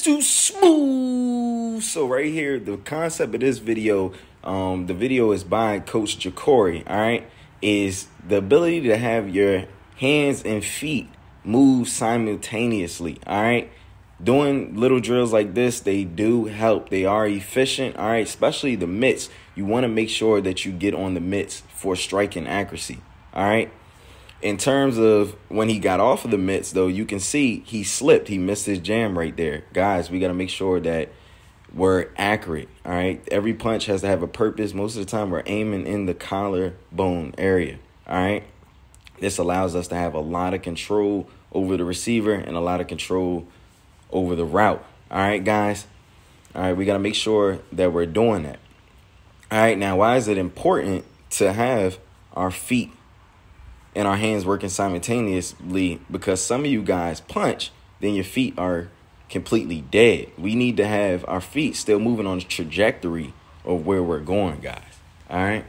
Too smooth. So right here, the concept of this video, um, the video is by Coach Jacory, all right, is the ability to have your hands and feet move simultaneously, all right? Doing little drills like this, they do help. They are efficient, all right, especially the mitts. You want to make sure that you get on the mitts for striking accuracy, all right? In terms of when he got off of the mitts, though, you can see he slipped. He missed his jam right there. Guys, we got to make sure that we're accurate. All right. Every punch has to have a purpose. Most of the time, we're aiming in the collarbone area. All right. This allows us to have a lot of control over the receiver and a lot of control over the route. All right, guys. All right. We got to make sure that we're doing that. All right. Now, why is it important to have our feet and our hands working simultaneously because some of you guys punch, then your feet are completely dead. We need to have our feet still moving on the trajectory of where we're going, guys. All right.